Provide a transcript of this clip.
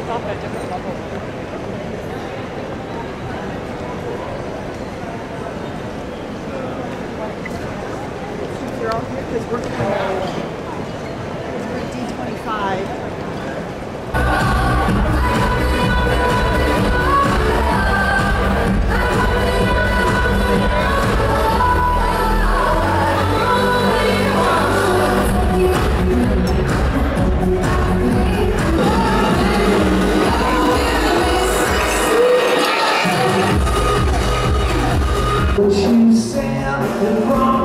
starts off at different you're all here, because we're you stand and run.